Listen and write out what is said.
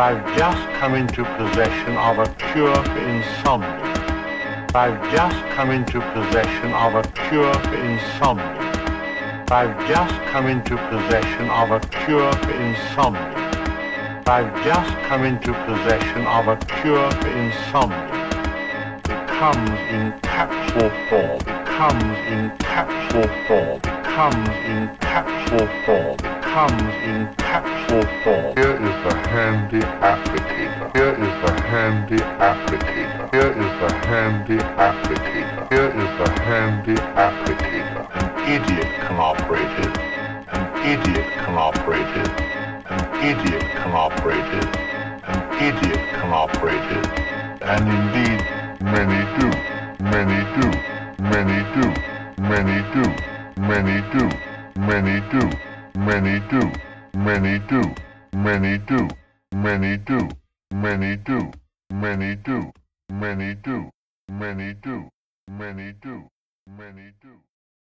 I've just come into possession of a cure for insomnia. I've just come into possession of a cure for insomnia. I've just come into possession of a cure for insomnia. I've just come into possession of a cure for insomnia. It comes in capsule form. It comes in capsule form. It comes in capsule form. It comes in capsule form. Here is handy applicator. Here is the handy applicator. Here is the handy applicator. Here is the handy applicator. An idiot can operate it. An idiot can operate it. An idiot can operate it. An idiot can operate it. And indeed, many do. Many do. Many do. Many do. Many do. Many do. Many do. Many do. Many do. Many do. Many do. Many do. Many do. Many do. Many do. Many do.